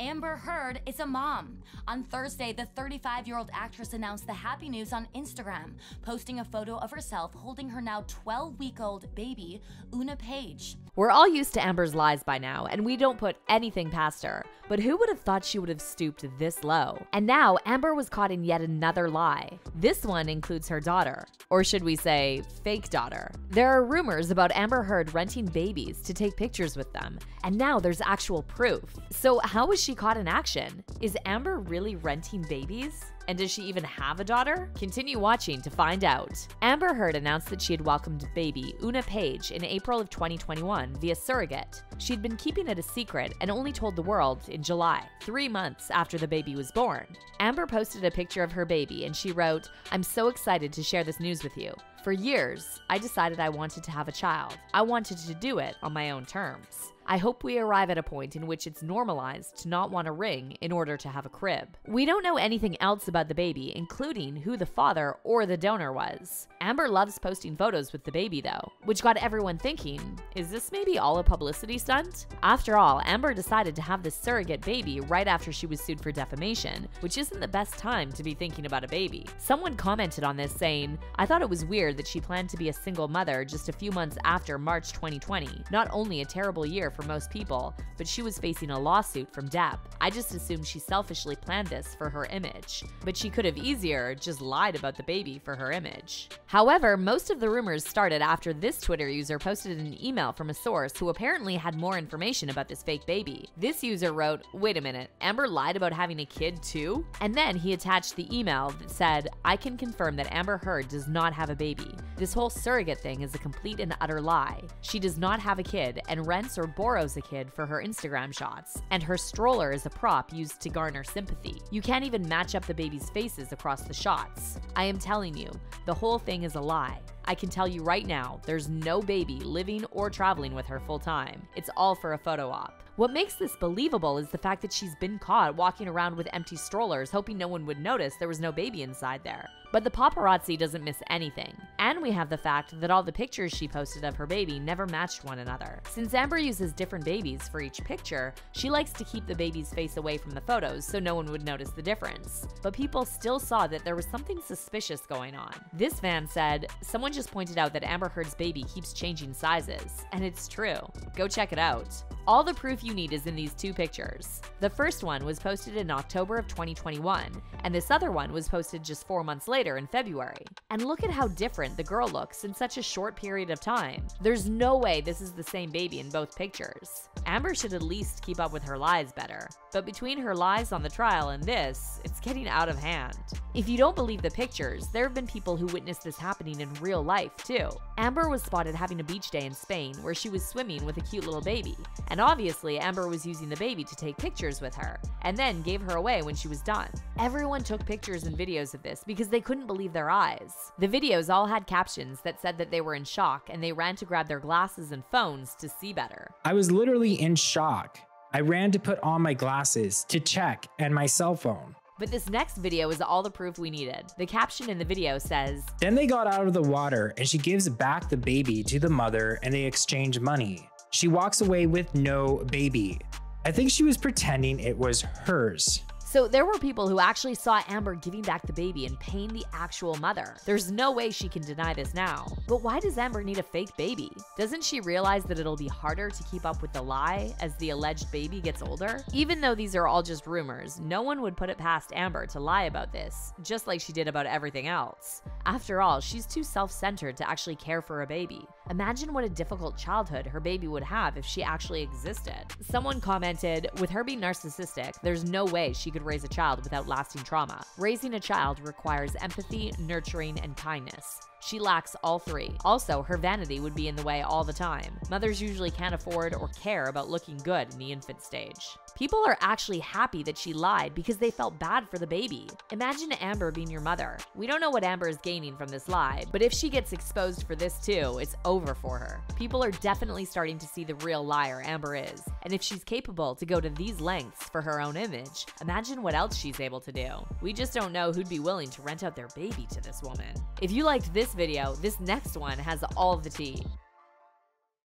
Amber Heard is a mom. On Thursday, the 35 year old actress announced the happy news on Instagram, posting a photo of herself holding her now 12 week old baby, Oonagh Paige. We're all used to Amber's lies by now, and we don't put anything past her. But who would have thought she would have stooped this low? And now, Amber was caught in yet another lie. This one includes her daughter. Or should we say, fake daughter. There are rumors about Amber Heard renting babies to take pictures with them, and now there's actual proof. So, how was she caught in action? Is Amber really renting babies? And does she even have a daughter? Continue watching to find out. Amber Heard announced that she had welcomed baby Oonagh Paige in April of 2021 via surrogate. She'd been keeping it a secret and only told the world in July, three months after the baby was born. Amber posted a picture of her baby and she wrote, I'm so excited to share this news with you. For years, I decided I wanted to have a child. I wanted to do it on my own terms. I hope we arrive at a point in which it's normalized to not want a ring in order to have a crib. We don't know anything else about the baby, including who the father or the donor was. Amber loves posting photos with the baby, though, which got everyone thinking is this maybe all a publicity stunt? After all, Amber decided to have this surrogate baby right after she was sued for defamation, which isn't the best time to be thinking about a baby. Someone commented on this saying, I thought it was weird that she planned to be a single mother just a few months after March 2020. Not only a terrible year for most people, but she was facing a lawsuit from Depp. I just assumed she selfishly planned this for her image, but she could have easier just lied about the baby for her image. However, most of the rumors started after this Twitter user posted an email from a source who apparently had more information about this fake baby. This user wrote, Wait a minute, Amber lied about having a kid too? And then he attached the email that said, I can confirm that Amber Heard does not have a baby. This whole surrogate thing is a complete and utter lie. She does not have a kid and rents or borrows a kid for her Instagram shots, and her stroller is a prop used to garner sympathy. You can't even match up the baby's faces across the shots. I am telling you, the whole thing is a lie. I can tell you right now, there's no baby living or traveling with her full time. It's all for a photo op. What makes this believable is the fact that she's been caught walking around with empty strollers, hoping no one would notice there was no baby inside there. But the paparazzi doesn't miss anything. And we have the fact that all the pictures she posted of her baby never matched one another. Since Amber uses different babies for each picture, she likes to keep the baby's face away from the photos so no one would notice the difference. But people still saw that there was something suspicious going on. This fan said, Someone just pointed out that Amber Heard's baby keeps changing sizes. And it's true. Go check it out. All the proof you need is in these two pictures. The first one was posted in October of 2021, and this other one was posted just four months later in February. And look at how different the girl looks in such a short period of time. There's no way this is the same baby in both pictures. Amber should at least keep up with her lies better. But between her lies on the trial and this, it's getting out of hand. If you don't believe the pictures, there have been people who witnessed this happening in real life too. Amber was spotted having a beach day in Spain where she was swimming with a cute little baby, and obviously Amber was using the baby to take pictures with her, and then gave her away when she was done. Everyone took pictures and videos of this because they couldn't believe their eyes. The videos all had captions that said that they were in shock and they ran to grab their glasses and phones to see better. I was literally in shock. I ran to put on my glasses to check and my cell phone. But this next video is all the proof we needed. The caption in the video says, Then they got out of the water and she gives back the baby to the mother and they exchange money. She walks away with no baby. I think she was pretending it was hers. So there were people who actually saw Amber giving back the baby and paying the actual mother. There's no way she can deny this now. But why does Amber need a fake baby? Doesn't she realize that it'll be harder to keep up with the lie as the alleged baby gets older? Even though these are all just rumors, no one would put it past Amber to lie about this, just like she did about everything else. After all, she's too self-centered to actually care for a baby. Imagine what a difficult childhood her baby would have if she actually existed. Someone commented, with her being narcissistic, there's no way she could raise a child without lasting trauma. Raising a child requires empathy, nurturing, and kindness. She lacks all three. Also, her vanity would be in the way all the time. Mothers usually can't afford or care about looking good in the infant stage. People are actually happy that she lied because they felt bad for the baby. Imagine Amber being your mother. We don't know what Amber is gaining from this lie, but if she gets exposed for this too, it's over for her. People are definitely starting to see the real liar Amber is, and if she's capable to go to these lengths for her own image, imagine what else she's able to do. We just don't know who'd be willing to rent out their baby to this woman. If you liked this video, this next one has all the tea.